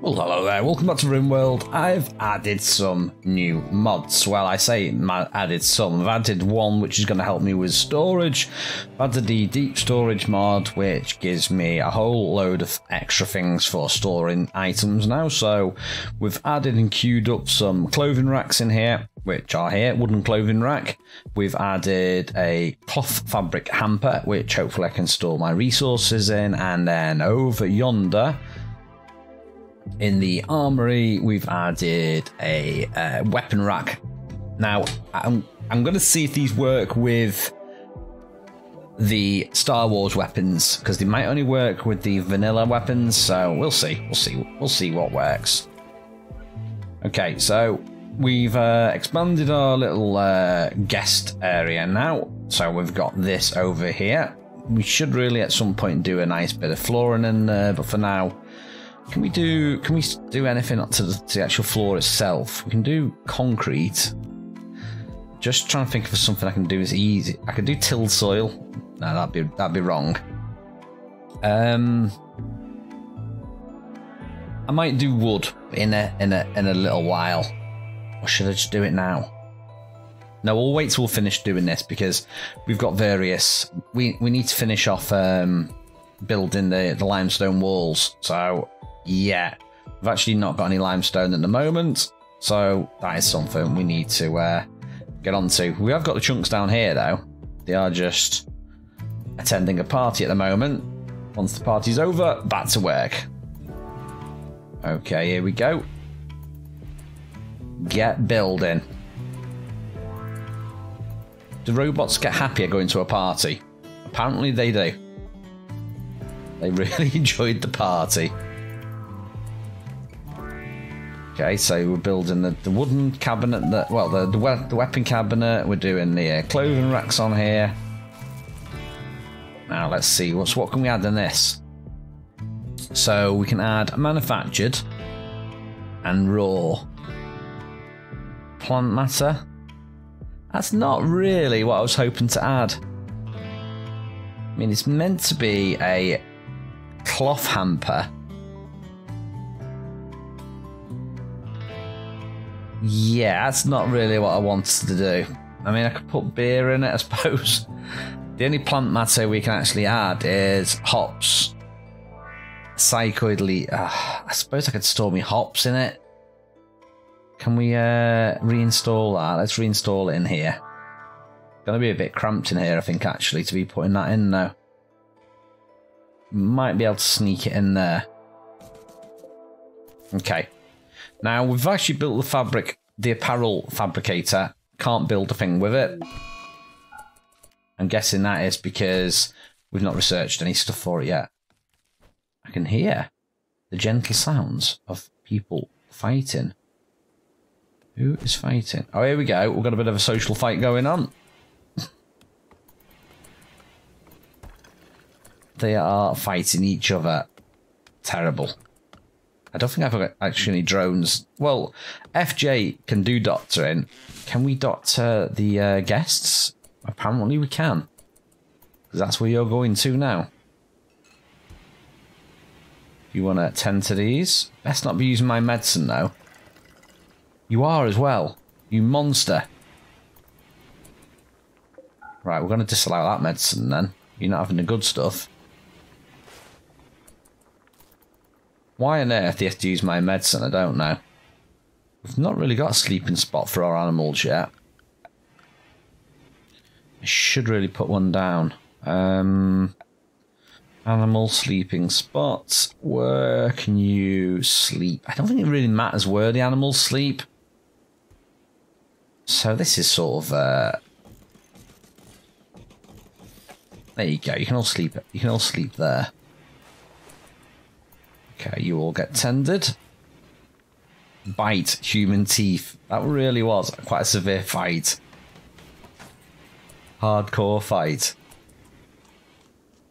Well, hello there. Welcome back to RimWorld. I've added some new mods. Well, I say added some. I've added one which is going to help me with storage. I've added the deep storage mod, which gives me a whole load of extra things for storing items now. So we've added and queued up some clothing racks in here, which are here, wooden clothing rack. We've added a cloth fabric hamper, which hopefully I can store my resources in. And then over yonder, in the armory, we've added a uh, weapon rack. Now, I'm, I'm going to see if these work with the Star Wars weapons because they might only work with the vanilla weapons. So we'll see. We'll see. We'll see what works. Okay, so we've uh, expanded our little uh, guest area now. So we've got this over here. We should really at some point do a nice bit of flooring in there, but for now, can we do? Can we do anything to the, to the actual floor itself? We can do concrete. Just trying to think of something I can do is easy. I can do tilled soil. No, that'd be that'd be wrong. Um, I might do wood in a in a in a little while. Or should I just do it now? No, we'll wait till we'll finish doing this because we've got various. We we need to finish off um, building the the limestone walls. So yet. We've actually not got any limestone at the moment, so that is something we need to uh, get onto. We have got the chunks down here though. They are just attending a party at the moment. Once the party's over, back to work. Okay, here we go. Get building. Do robots get happier going to a party? Apparently they do. They really enjoyed the party. Okay, so we're building the, the wooden cabinet, that well, the, the, we the weapon cabinet. We're doing the uh, clothing racks on here. Now let's see what's what can we add in this. So we can add manufactured and raw plant matter. That's not really what I was hoping to add. I mean, it's meant to be a cloth hamper Yeah, that's not really what I wanted to do. I mean, I could put beer in it, I suppose. The only plant matter we can actually add is hops. Psychoidally, uh, I suppose I could store me hops in it. Can we uh, reinstall that? Let's reinstall it in here. Gonna be a bit cramped in here, I think, actually, to be putting that in now. Might be able to sneak it in there. Okay. Now, we've actually built the fabric, the apparel fabricator. Can't build a thing with it. I'm guessing that is because we've not researched any stuff for it yet. I can hear the gentle sounds of people fighting. Who is fighting? Oh, here we go. We've got a bit of a social fight going on. they are fighting each other. Terrible. I don't think I've got actually any drones. Well, FJ can do doctoring. Can we doctor the uh, guests? Apparently we can. That's where you're going to now. You want to tend to these? Best not be using my medicine though. You are as well. You monster. Right, we're going to disallow that medicine then. You're not having the good stuff. Why on earth they have to use my medicine, I don't know. We've not really got a sleeping spot for our animals yet. I should really put one down. Um, animal sleeping spots. Where can you sleep? I don't think it really matters where the animals sleep. So this is sort of... Uh, there you go. You can all sleep. You can all sleep there. Okay, you all get tended. Bite human teeth. That really was quite a severe fight. Hardcore fight.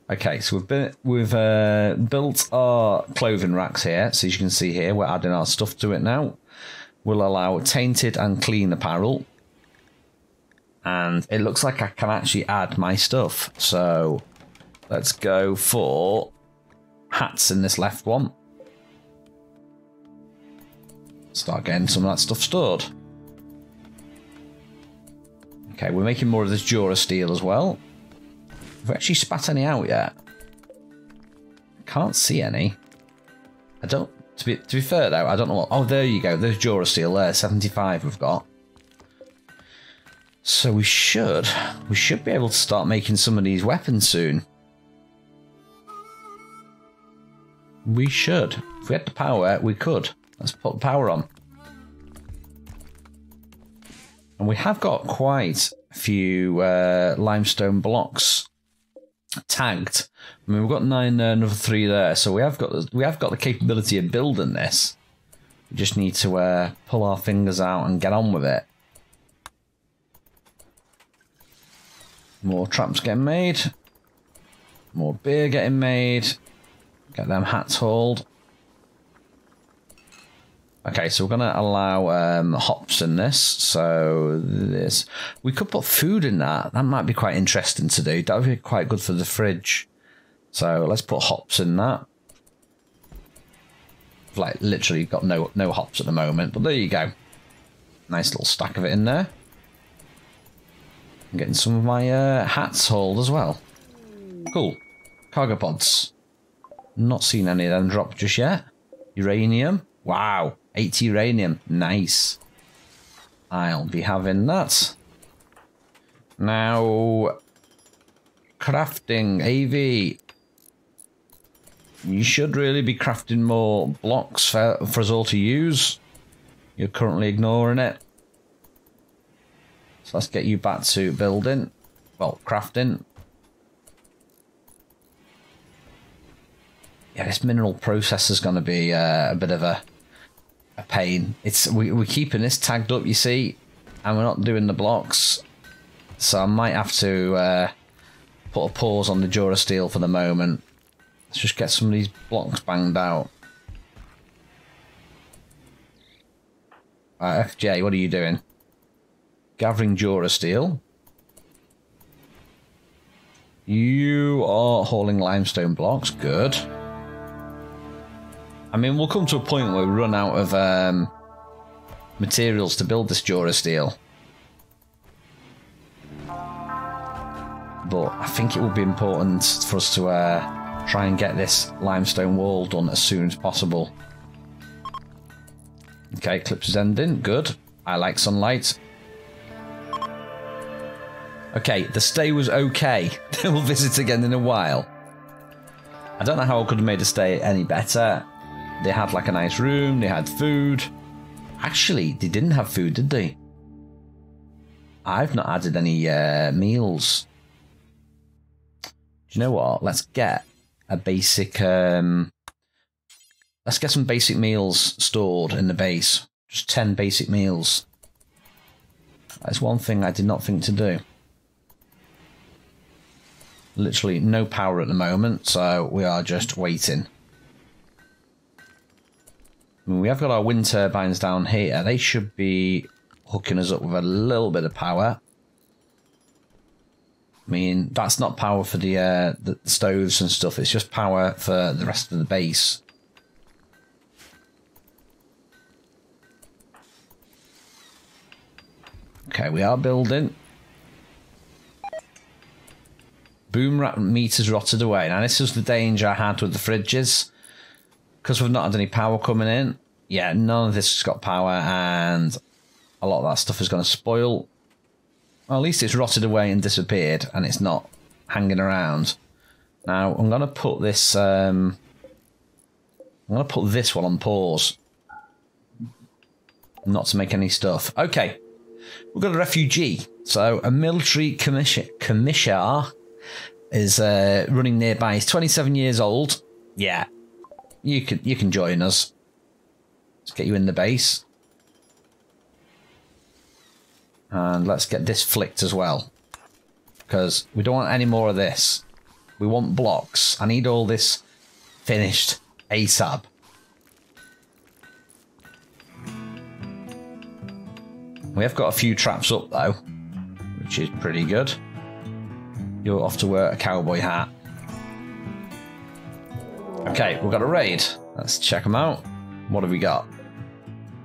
Okay, so we've been we've uh, built our clothing racks here. So as you can see here, we're adding our stuff to it now. We'll allow tainted and clean apparel. And it looks like I can actually add my stuff. So let's go for hats in this left one. Start getting some of that stuff stored. Okay, we're making more of this Durasteel as well. Have we actually spat any out yet? Can't see any. I don't. To be to be fair though, I don't know what. Oh, there you go. There's Durasteel there. Seventy-five we've got. So we should we should be able to start making some of these weapons soon. We should. If we had the power, we could. Let's put the power on. And we have got quite a few uh, limestone blocks tagged. I mean, we've got nine, uh, another three there, so we have got we have got the capability of building this. We just need to uh, pull our fingers out and get on with it. More traps getting made. More beer getting made. Get them hats hauled. Okay, so we're going to allow um, hops in this. So this, we could put food in that. That might be quite interesting to do. That would be quite good for the fridge. So let's put hops in that. Like literally got no no hops at the moment, but there you go. Nice little stack of it in there. I'm getting some of my uh, hats hauled as well. Cool. Cargo pods. Not seen any of them drop just yet. Uranium. Wow. 80 uranium. Nice. I'll be having that. Now, crafting, AV. You should really be crafting more blocks for, for us all to use. You're currently ignoring it. So let's get you back to building. Well, crafting. Yeah, this mineral process is going to be uh, a bit of a a pain. It's we, we're keeping this tagged up, you see, and we're not doing the blocks. So I might have to uh, put a pause on the Durasteel for the moment. Let's just get some of these blocks banged out. Uh, FJ, what are you doing? Gathering Durasteel. You are hauling limestone blocks. Good. I mean, we'll come to a point where we run out of um, materials to build this Durasteel. But I think it will be important for us to uh, try and get this limestone wall done as soon as possible. Okay, eclipse is ending. Good. I like sunlight. Okay, the stay was okay. we'll visit again in a while. I don't know how I could have made a stay any better. They had like a nice room, they had food. Actually, they didn't have food, did they? I've not added any uh, meals. Do you know what? Let's get a basic. Um, let's get some basic meals stored in the base. Just 10 basic meals. That's one thing I did not think to do. Literally no power at the moment, so we are just waiting. I mean, we have got our wind turbines down here. They should be hooking us up with a little bit of power. I mean, that's not power for the, uh, the stoves and stuff. It's just power for the rest of the base. Okay, we are building. Boom rat meters rotted away. Now, this was the danger I had with the fridges because we've not had any power coming in, yeah, none of this has got power, and a lot of that stuff is going to spoil. Well, at least it's rotted away and disappeared, and it's not hanging around. Now, I'm going to put this... Um, I'm going to put this one on pause. Not to make any stuff. Okay. We've got a refugee. So, a military commission commissioner is uh, running nearby. He's 27 years old. Yeah, you can you can join us. Let's get you in the base. And let's get this flicked as well. Because we don't want any more of this. We want blocks. I need all this finished ASAP. We have got a few traps up though, which is pretty good. You're off to wear a cowboy hat. Okay, we've got a raid. Let's check them out. What have we got?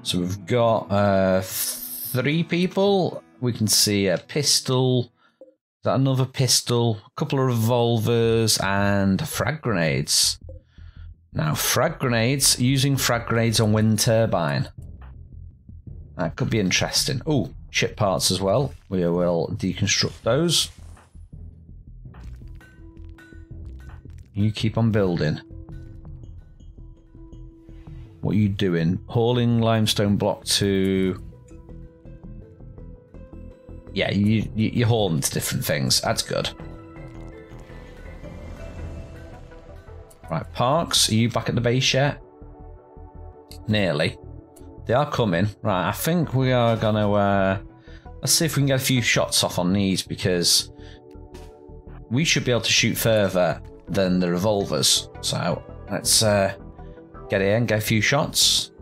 So we've got uh, three people. We can see a pistol. Is that another pistol? A couple of revolvers and frag grenades. Now, frag grenades, using frag grenades on wind turbine. That could be interesting. Oh, ship parts as well. We will deconstruct those. You keep on building. What are you doing? Hauling limestone block to... Yeah, you, you, you're hauling to different things. That's good. Right, Parks, are you back at the base yet? Nearly. They are coming. Right, I think we are going to... Uh, let's see if we can get a few shots off on these, because we should be able to shoot further than the revolvers. So, let's... Uh, Get in, get a few shots.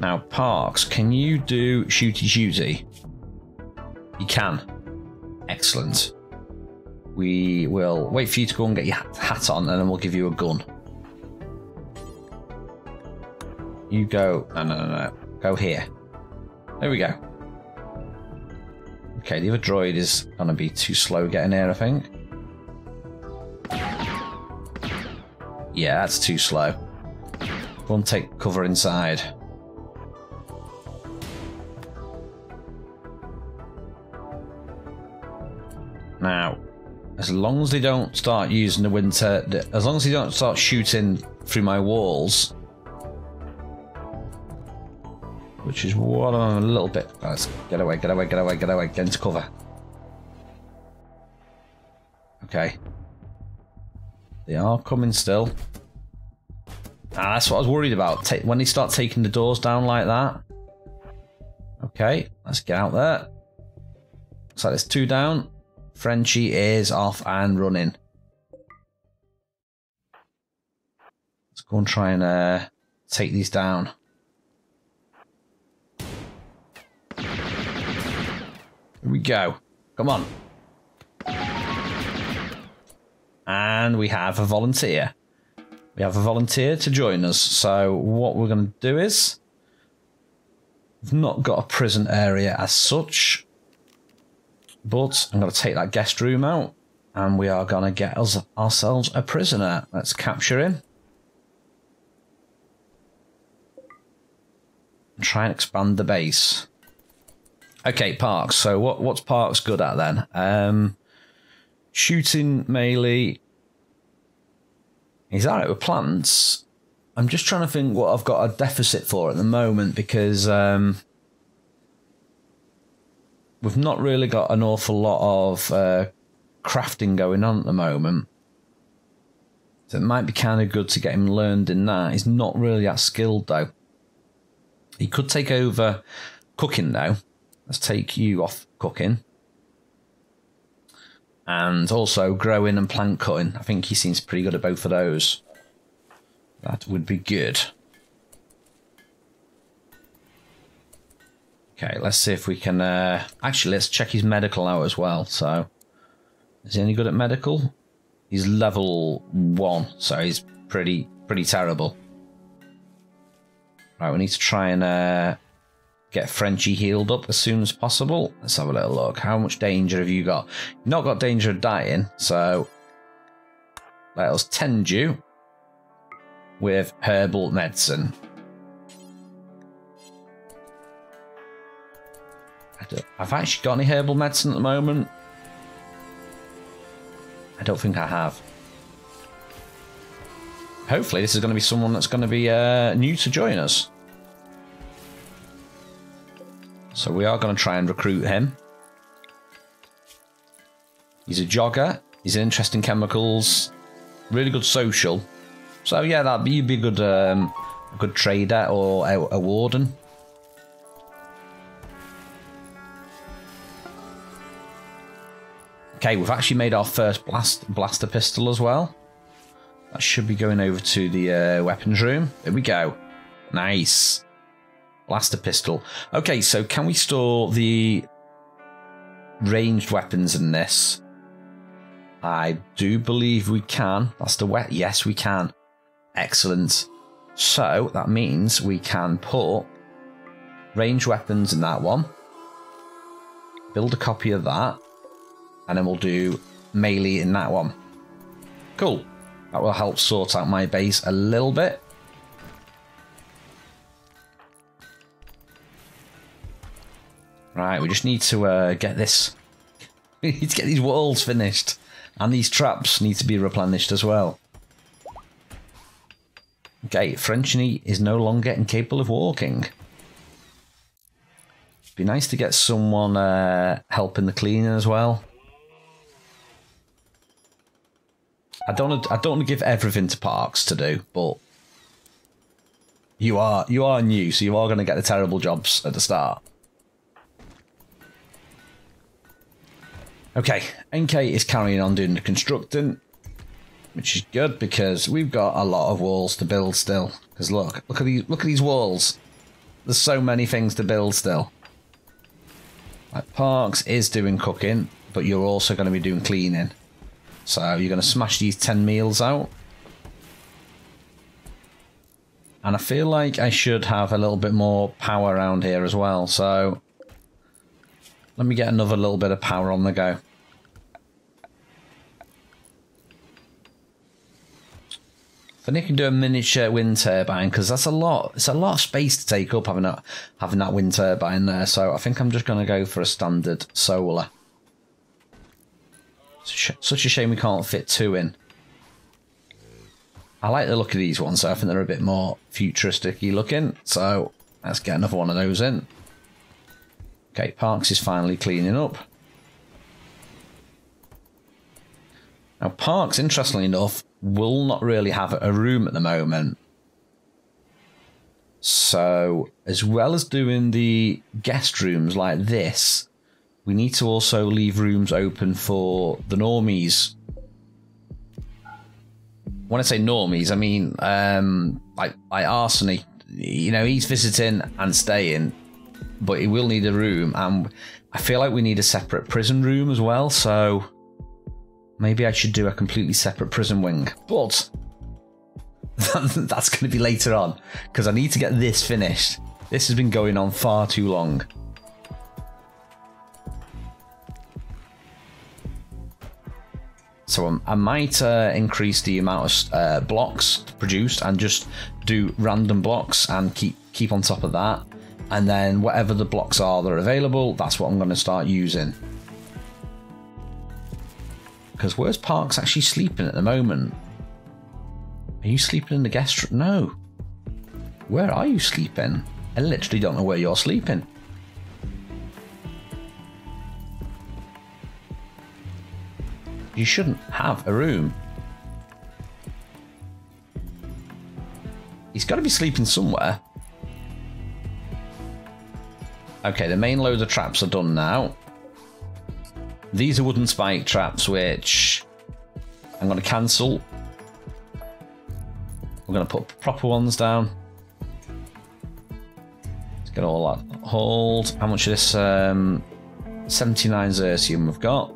Now, Parks, can you do shooty shooty? You can. Excellent. We will wait for you to go and get your hat on, and then we'll give you a gun. You go. No, no, no, no. Go here. There we go. Okay, the other droid is going to be too slow getting here, I think. Yeah, that's too slow. Go and take cover inside. Now, as long as they don't start using the winter, as long as they don't start shooting through my walls, which is what I'm a little bit. Let's get away, get away, get away, get away, get into cover. Okay. They are coming still. Ah, that's what I was worried about. Ta when they start taking the doors down like that. Okay, let's get out there. Looks like there's two down. Frenchie is off and running. Let's go and try and uh, take these down. Here we go. Come on. And we have a volunteer. We have a volunteer to join us. So what we're going to do is... We've not got a prison area as such. But I'm going to take that guest room out. And we are going to get us ourselves a prisoner. Let's capture him. Try and expand the base. Okay, Parks. So what what's Parks good at then? Um, shooting melee, He's alright with plants. I'm just trying to think what I've got a deficit for at the moment because um, we've not really got an awful lot of uh, crafting going on at the moment. So it might be kind of good to get him learned in that. He's not really that skilled though. He could take over cooking though. Let's take you off cooking and also growing and plant cutting. I think he seems pretty good at both of those. That would be good. Okay, let's see if we can... Uh, actually, let's check his medical out as well. So, is he any good at medical? He's level 1, so he's pretty pretty terrible. Right, we need to try and uh, get Frenchie healed up as soon as possible. Let's have a little look. How much danger have you got? You've not got danger of dying, so let us tend you with herbal medicine. I've actually got any herbal medicine at the moment. I don't think I have. Hopefully this is going to be someone that's going to be uh, new to join us. So we are going to try and recruit him. He's a jogger. He's in chemicals. Really good social. So yeah, that'd be, be a good, um, a good trader or a, a warden. Okay, we've actually made our first blast blaster pistol as well. That should be going over to the uh, weapons room. There we go. Nice. Blaster pistol. Okay, so can we store the ranged weapons in this? I do believe we can. That's the wet. Yes, we can. Excellent. So that means we can put range weapons in that one. Build a copy of that. And then we'll do melee in that one. Cool. That will help sort out my base a little bit. Right, we just need to uh, get this. We need to get these walls finished. And these traps need to be replenished as well. Okay, Frenchie is no longer incapable of walking. It'd Be nice to get someone uh, helping the cleaning as well. I don't. I don't want to give everything to Parks to do, but you are you are new, so you are going to get the terrible jobs at the start. Okay, NK is carrying on doing the constructing, which is good because we've got a lot of walls to build still. Because look, look at these, look at these walls. There's so many things to build still. Like Parks is doing cooking, but you're also going to be doing cleaning. So you're going to smash these 10 meals out. And I feel like I should have a little bit more power around here as well. So let me get another little bit of power on the go. I think I can do a miniature wind turbine because that's a lot. It's a lot of space to take up having that having that wind turbine there. So I think I'm just going to go for a standard solar. Such a shame we can't fit two in. I like the look of these ones, so I think they're a bit more futuristic looking. So let's get another one of those in. Okay, Parks is finally cleaning up. Now, Parks, interestingly enough, will not really have a room at the moment. So, as well as doing the guest rooms like this, we need to also leave rooms open for the normies. When I say normies, I mean um, like like Arseny. You know, he's visiting and staying, but he will need a room, and I feel like we need a separate prison room as well. So maybe I should do a completely separate prison wing. But that's going to be later on because I need to get this finished. This has been going on far too long. So um, I might uh, increase the amount of uh, blocks produced and just do random blocks and keep keep on top of that. And then whatever the blocks are that are available, that's what I'm going to start using. Because where's Parks actually sleeping at the moment? Are you sleeping in the guest room? No. Where are you sleeping? I literally don't know where you're sleeping. You shouldn't have a room. He's got to be sleeping somewhere. Okay, the main load of traps are done now. These are wooden spike traps, which I'm going to cancel. We're going to put proper ones down. Let's get all that hold. How much of this? Um, 79 Xercium we've got.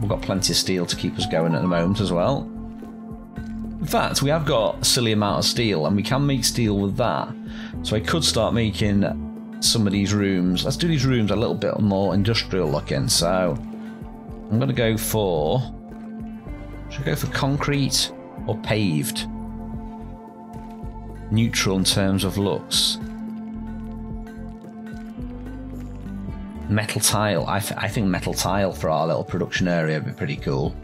We've got plenty of steel to keep us going at the moment as well. In fact, we have got a silly amount of steel, and we can make steel with that. So I could start making some of these rooms. Let's do these rooms a little bit more industrial looking. So I'm going to go for... Should I go for concrete or paved? Neutral in terms of looks. metal tile. I, th I think metal tile for our little production area would be pretty cool.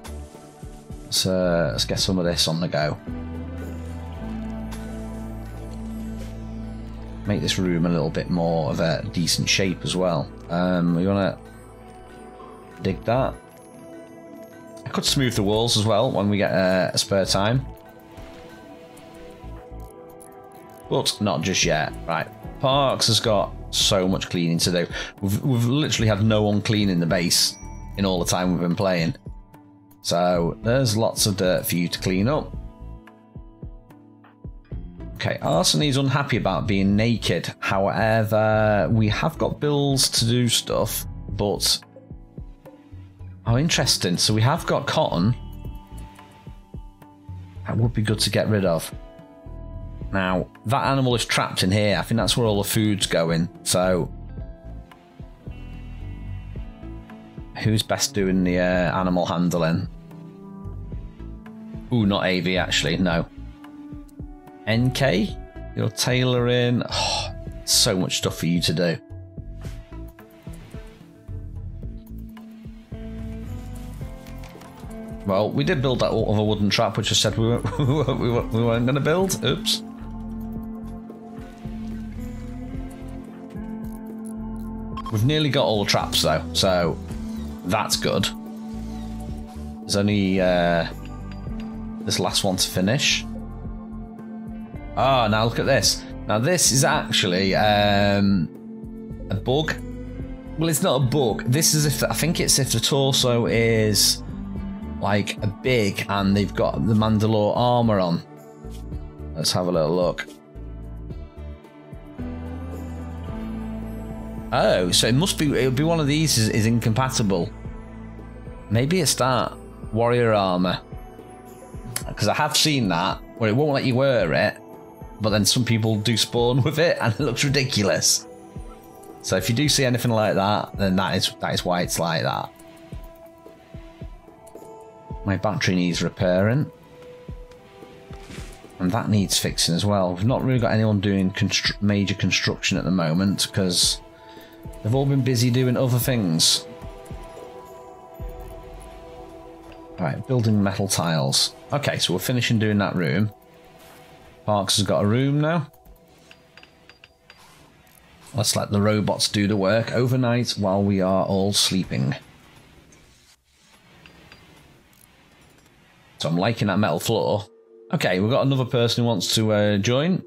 So let's get some of this on the go. Make this room a little bit more of a decent shape as well. Um, we want to dig that. I could smooth the walls as well when we get uh, a spare time. But not just yet. Right, Parks has got so much cleaning to do. We've, we've literally had no one cleaning the base in all the time we've been playing. So there's lots of dirt for you to clean up. Okay, Arseny's unhappy about being naked. However, we have got bills to do stuff, but... Oh, interesting. So we have got cotton. That would be good to get rid of. Now, that animal is trapped in here. I think that's where all the food's going. So, who's best doing the uh, animal handling? Ooh, not AV actually, no. NK, you're tailoring. Oh, so much stuff for you to do. Well, we did build that other wooden trap, which I said we weren't, we weren't, we weren't going to build. Oops. We've nearly got all the traps though, so that's good. There's only uh, this last one to finish. Ah, oh, now look at this. Now this is actually um, a bug. Well, it's not a bug. This is if I think it's if the torso is like a big and they've got the Mandalore armor on. Let's have a little look. Oh, so it must be, it would be one of these is, is incompatible. Maybe it's that warrior armor. Because I have seen that, where it won't let you wear it, but then some people do spawn with it and it looks ridiculous. So if you do see anything like that, then that is that is why it's like that. My battery needs repairing. And that needs fixing as well. We've not really got anyone doing constru major construction at the moment because They've all been busy doing other things. Right, building metal tiles. Okay, so we're finishing doing that room. Parks has got a room now. Let's let the robots do the work overnight while we are all sleeping. So I'm liking that metal floor. Okay, we've got another person who wants to uh, join.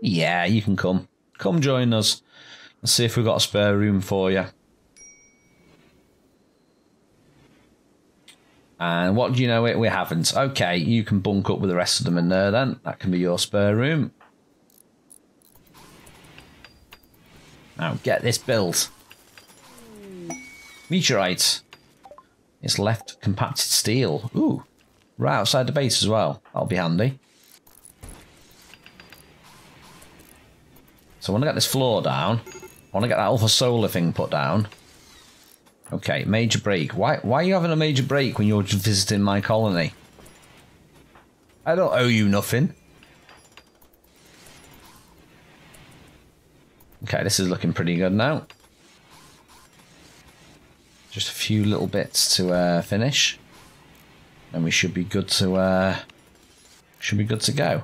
Yeah, you can come. Come join us. Let's see if we've got a spare room for you. And what do you know it? We haven't. Okay, you can bunk up with the rest of them in there then. That can be your spare room. Now get this built. Meteorite. It's left compacted steel. Ooh. Right outside the base as well. That'll be handy. So I want to get this floor down. I want to get that alpha solar thing put down. Okay, major break. Why, why are you having a major break when you're visiting my colony? I don't owe you nothing. Okay, this is looking pretty good now. Just a few little bits to uh, finish. And we should be good to uh, should be good to go.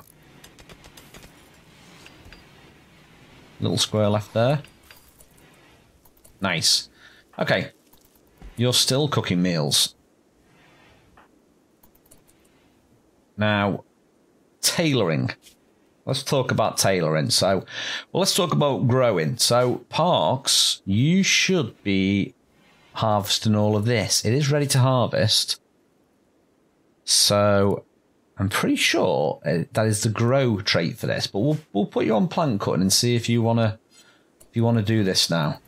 Little square left there. Nice. Okay. You're still cooking meals. Now, tailoring. Let's talk about tailoring. So, well, let's talk about growing. So, Parks, you should be harvesting all of this. It is ready to harvest. So, I'm pretty sure uh, that is the grow trait for this. But we'll we'll put you on plant cutting and see if you wanna if you wanna do this now.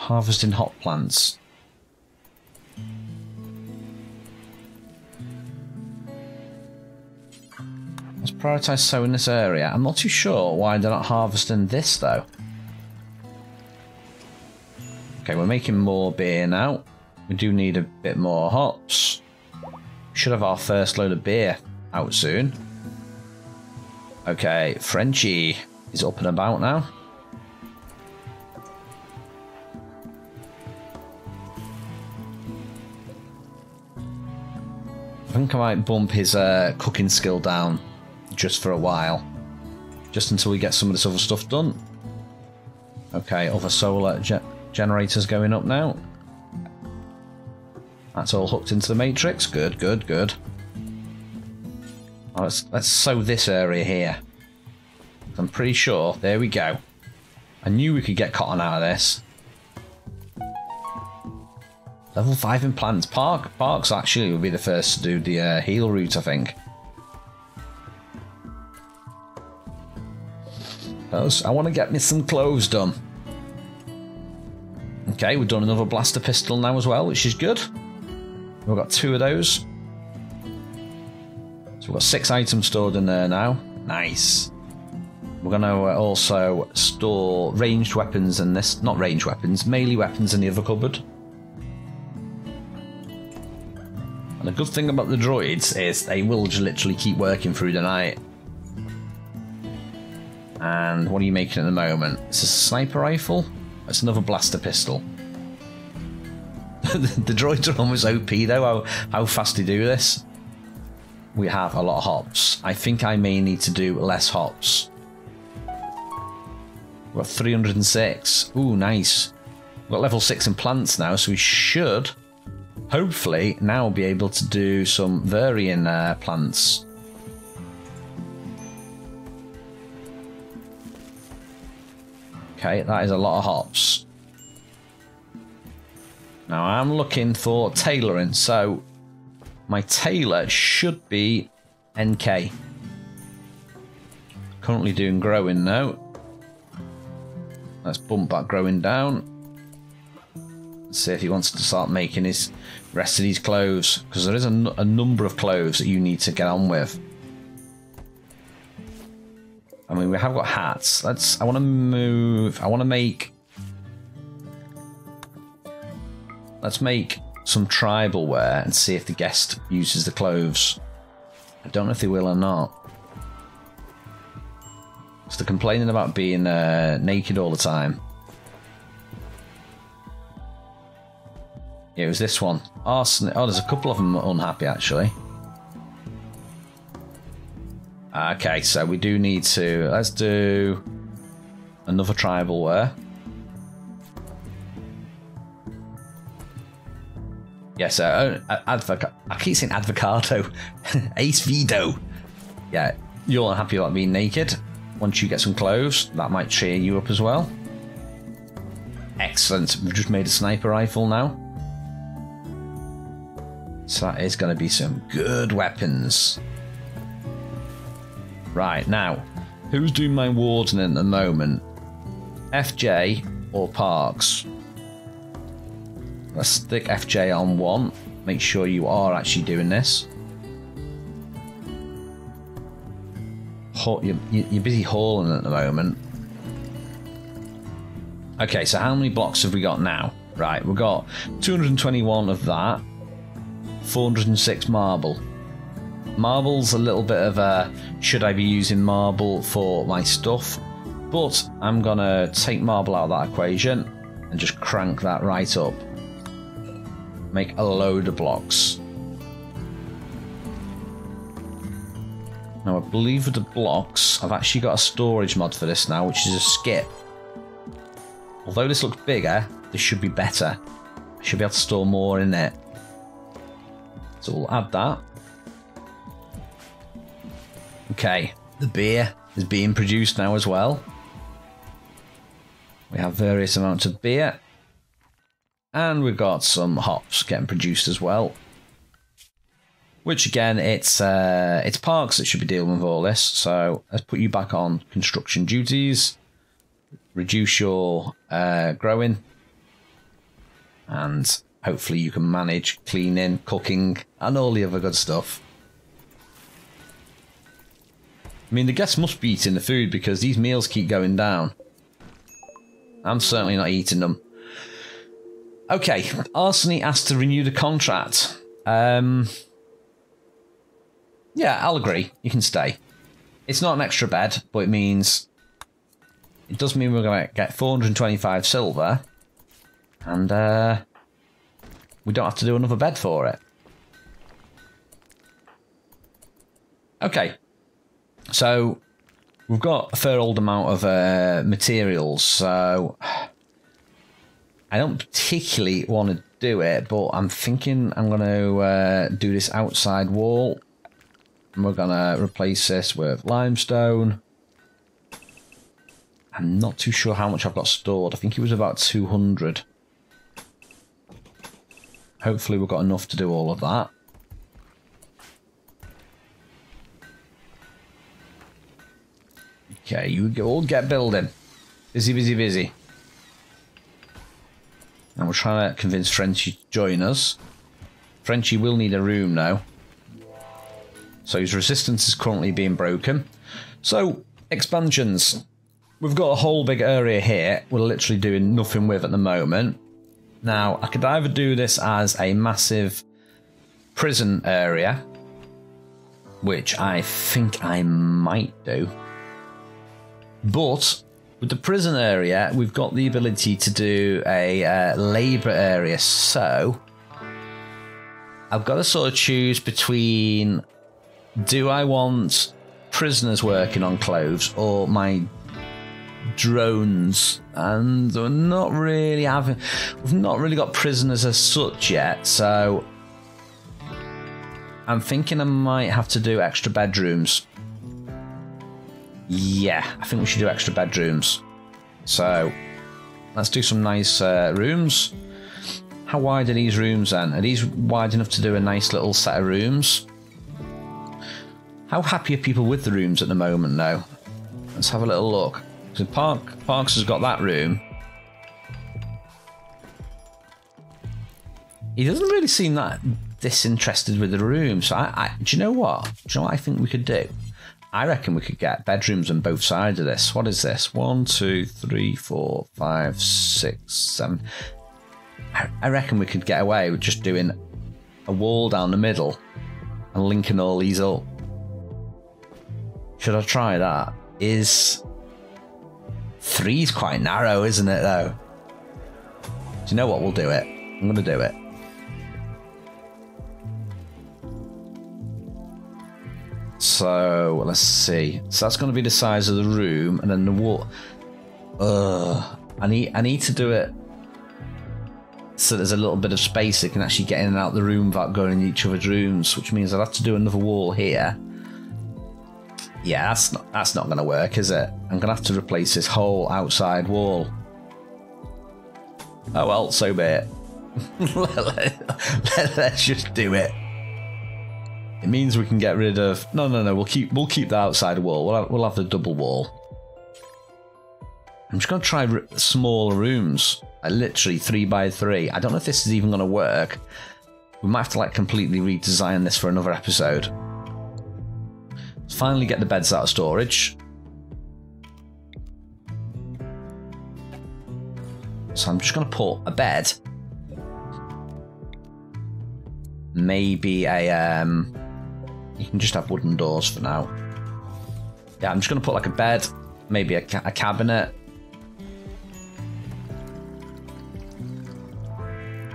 Harvesting hop plants. Let's prioritise sowing this area. I'm not too sure why they're not harvesting this though. Okay, we're making more beer now. We do need a bit more hops. Should have our first load of beer out soon. Okay, Frenchie is up and about now. Think I might bump his uh, cooking skill down just for a while. Just until we get some of this other stuff done. Okay, other solar ge generators going up now. That's all hooked into the matrix. Good, good, good. Let's, let's this area here. I'm pretty sure. There we go. I knew we could get cotton out of this. Level 5 in plants. Park, Parks actually will be the first to do the uh, heal route, I think. I want to get me some clothes done. Okay, we've done another blaster pistol now as well, which is good. We've got two of those. So we've got six items stored in there now. Nice. We're going to also store ranged weapons in this, not ranged weapons, melee weapons in the other cupboard. And the good thing about the droids is they will just literally keep working through the night. And what are you making at the moment? It's a sniper rifle? It's another blaster pistol. the droids are almost OP though, how, how fast they do this. We have a lot of hops. I think I may need to do less hops. Got 306. Ooh, nice. We've got level 6 in plants now, so we should, hopefully, now be able to do some varying uh, plants. Okay, that is a lot of hops. Now I'm looking for tailoring, so my tailor should be NK. Currently doing growing now. Let's bump that growing down. See if he wants to start making his rest of these clothes, because there is a, number of clothes that you need to get on with. I mean, we have got hats. Let's. I want to move. I want to make. Let's make some tribal wear and see if the guest uses the clothes. I don't know if they will or not. So they're complaining about being uh, naked all the time. Was this one. Arsenal. Oh, there's a couple of them unhappy actually. Okay, so we do need to... Let's do another tribal wear. Yes, uh, uh advoc I keep saying advocado. Ace Vito. Yeah, you're happy about being naked. Once you get some clothes, that might cheer you up as well. Excellent. We've just made a sniper rifle now. So that is going to be some good weapons. Right, now, who's doing my warden at the moment? FJ or Parks? Let's stick FJ on one. Make sure you are actually doing this. You're busy hauling at the moment. Okay, so how many blocks have we got now? Right, we've got 221 of that, 406 marble. Marble's a little bit of a should I be using marble for my stuff, but I'm gonna take marble out of that equation and just crank that right up. Make a load of blocks. Now I believe with the blocks, I've actually got a storage mod for this now, which is a skip. Although this looks bigger, this should be better. I should be able to store more in it. So we'll add that. Okay, the beer is being produced now as well. We have various amounts of beer. And we've got some hops getting produced as well. Which again, it's uh, it's Parks that should be dealing with all this. So let's put you back on construction duties. Reduce your uh, growing. And hopefully you can manage cleaning, cooking, and all the other good stuff. I mean, the guests must be eating the food because these meals keep going down. I'm certainly not eating them. Okay, Arseny asked to renew the contract. Um, yeah, I'll agree. You can stay. It's not an extra bed, but it means... It does mean we're going to get 425 silver. And uh, we don't have to do another bed for it. Okay, so we've got a fair old amount of uh, materials, so I don't particularly want to do it, but I'm thinking I'm going to uh, do this outside wall. And we're going to replace this with limestone. I'm not too sure how much I've got stored. I think it was about 200. Hopefully we've got enough to do all of that. Okay, you all get building. Busy, busy, busy. And we're trying to convince Frenchy to join us. Frenchy will need a room now. So his resistance is currently being broken. So, expansions. We've got a whole big area here we're literally doing nothing with at the moment. Now, I could either do this as a massive prison area, which I think I might do. But with the prison area, we've got the ability to do a uh, labour area. So I've got to sort of choose between do I want prisoners working on clothes or my drones and we're not really having we've not really got prisoners as such yet so I'm thinking I might have to do extra bedrooms. Yeah I think we should do extra bedrooms. So let's do some nice uh, rooms. How wide are these rooms then? Are these wide enough to do a nice little set of rooms? How happy are people with the rooms at the moment though? Let's have a little look so Park Parks has got that room. He doesn't really seem that disinterested with the room. So I, I, do you know what? Do you know what I think we could do? I reckon we could get bedrooms on both sides of this. What is this? One, two, three, four, five, six, seven. I, I reckon we could get away with just doing a wall down the middle and linking all these up. Should I try that? Is Three's quite narrow, isn't it, though? Do you know what? We'll do it. I'm going to do it. So, let's see. So that's going to be the size of the room, and then the wall. Ugh. I need, I need to do it so there's a little bit of space that can actually get in and out the room without going in each other's rooms, which means I'd have to do another wall here yeah, that's not that's not going to work, is it? I'm going to have to replace this whole outside wall. Oh well, so be it. Let's just do it. It means we can get rid of. No, no, no. We'll keep we'll keep the outside wall. We'll have, we'll have the double wall. I'm just going to try smaller rooms, like literally three by three. I don't know if this is even going to work. We might have to like completely redesign this for another episode. Finally get the beds out of storage. So I'm just going to put a bed. Maybe a... Um, you can just have wooden doors for now. Yeah, I'm just going to put like a bed, maybe a, ca a cabinet.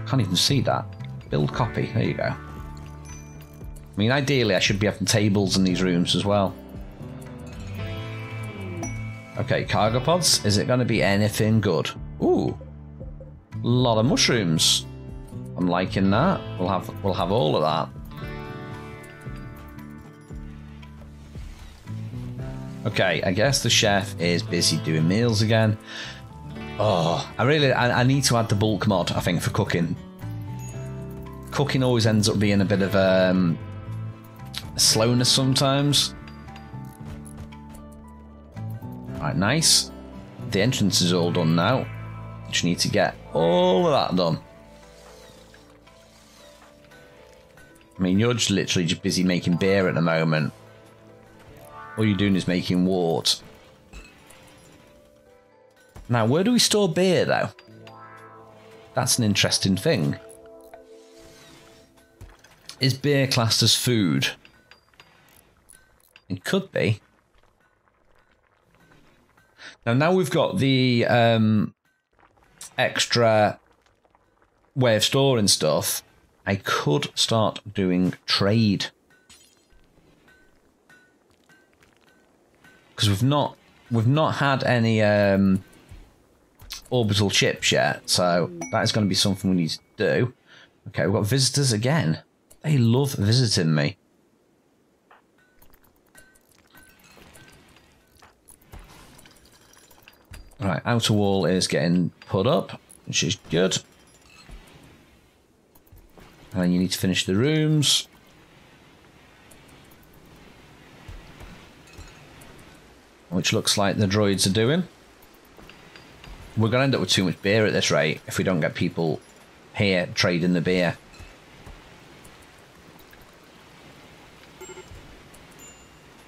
Can't even see that. Build copy. There you go. I mean, ideally, I should be having tables in these rooms as well. Okay, cargo pods. Is it going to be anything good? Ooh, a lot of mushrooms. I'm liking that. We'll have we'll have all of that. Okay, I guess the chef is busy doing meals again. Oh, I really I, I need to add the bulk mod. I think for cooking. Cooking always ends up being a bit of um, slowness sometimes. Right, nice. The entrance is all done now. Just need to get all of that done. I mean, you're just literally just busy making beer at the moment. All you're doing is making wort. Now, where do we store beer, though? That's an interesting thing. Is beer classed as food? It could be. Now, now we've got the um, extra way of storing stuff. I could start doing trade because we've not we've not had any um, orbital ships yet, so that is going to be something we need to do. Okay, we've got visitors again. They love visiting me. Right, outer wall is getting put up, which is good. And you need to finish the rooms. Which looks like the droids are doing. We're going to end up with too much beer at this rate if we don't get people here trading the beer.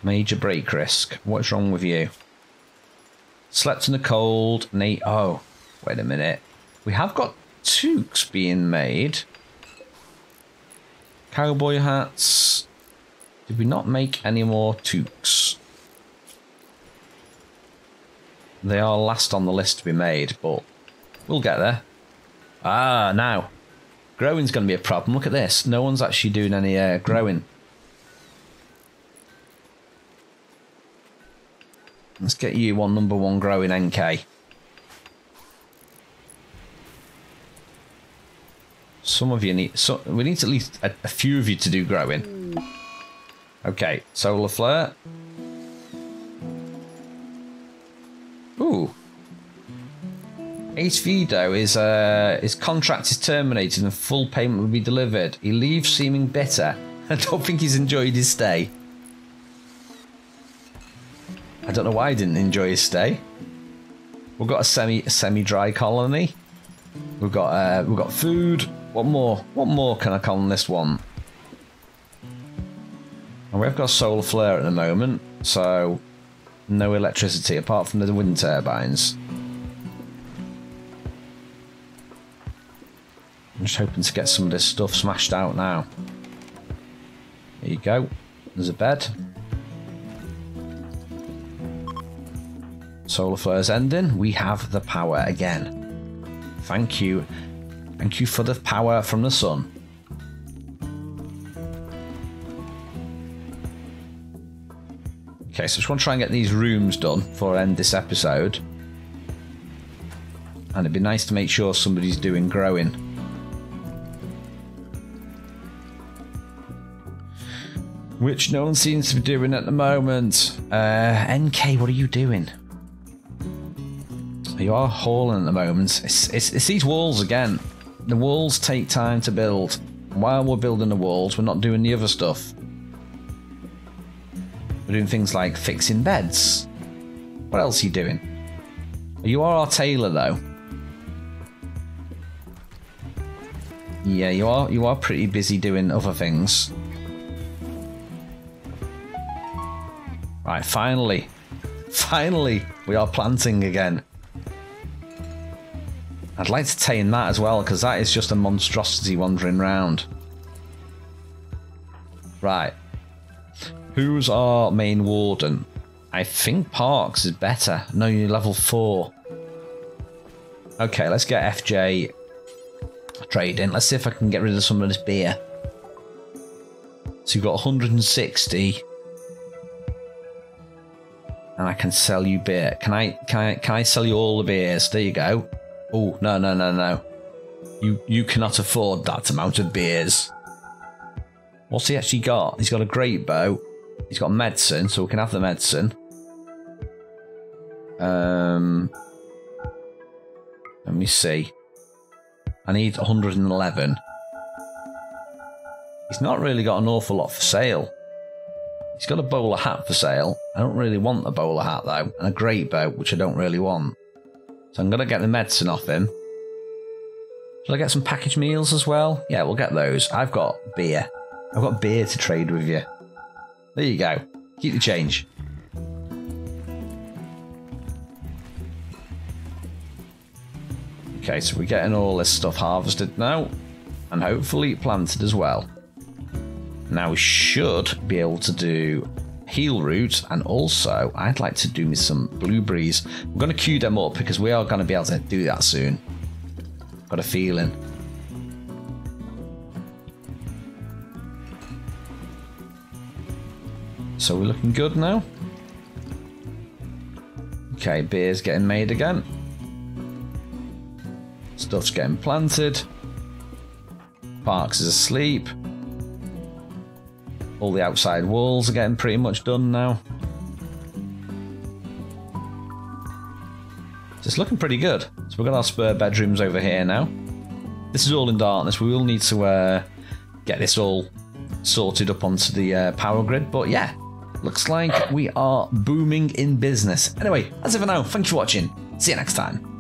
Major break risk. What's wrong with you? Slept in the cold. Nate. Oh, wait a minute. We have got toques being made. Cowboy hats. Did we not make any more toques? They are last on the list to be made, but we'll get there. Ah, now. Growing's going to be a problem. Look at this. No one's actually doing any uh, growing. Let's get you on number one growing NK. Some of you need... So, we need at least a, a few of you to do growing. Okay, solar flare. Ooh. Ace Vito is uh, his contract is terminated and full payment will be delivered. He leaves seeming bitter. I don't think he's enjoyed his stay. I don't know why I didn't enjoy his stay. We've got a semi semi dry colony. We've got uh, we've got food. What more? What more can I this one? And we've got a solar flare at the moment, so no electricity apart from the wind turbines. I'm just hoping to get some of this stuff smashed out now. There you go. There's a bed. Solar flares ending. We have the power again. Thank you. Thank you for the power from the sun. Okay, so I just want to try and get these rooms done before I end this episode. And it'd be nice to make sure somebody's doing growing. Which no one seems to be doing at the moment. Uh, NK, what are you doing? You are hauling at the moment. It's, it's, it's these walls again. The walls take time to build. While we're building the walls, we're not doing the other stuff. We're doing things like fixing beds. What else are you doing? You are our tailor, though. Yeah, you are. You are pretty busy doing other things. Right, finally. Finally, we are planting again. I'd like to tame that as well, because that is just a monstrosity wandering around. Right. Who's our main warden? I think Parks is better. No, you're level 4. Okay, let's get FJ trading. Let's see if I can get rid of some of this beer. So you've got 160 and I can sell you beer. Can I can I can I sell you all the beers? There you go. Oh no no no no. You you cannot afford that amount of beers. What's he actually got? He's got a great bow. He's got medicine, so we can have the medicine. Um let me see. I need 111. He's not really got an awful lot for sale. He's got a bowler hat for sale. I don't really want the bowler hat though, and a great bow, which I don't really want. So I'm going to get the medicine off him. Should I get some packaged meals as well? Yeah, we'll get those. I've got beer. I've got beer to trade with you. There you go. Keep the change. Okay, so we're getting all this stuff harvested now, and hopefully planted as well. Now we should be able to do healroot and also I'd like to do me some blueberries. I'm going to queue them up because we are going to be able to do that soon. Got a feeling. So we're looking good now. Okay, beer's getting made again. Stuff's getting planted. Parks is asleep. All the outside walls are getting pretty much done now. So it's looking pretty good. So we've got our spare bedrooms over here now. This is all in darkness. We will need to uh, get this all sorted up onto the uh, power grid. But yeah, looks like we are booming in business. Anyway, that's it for now. Thanks for watching. See you next time.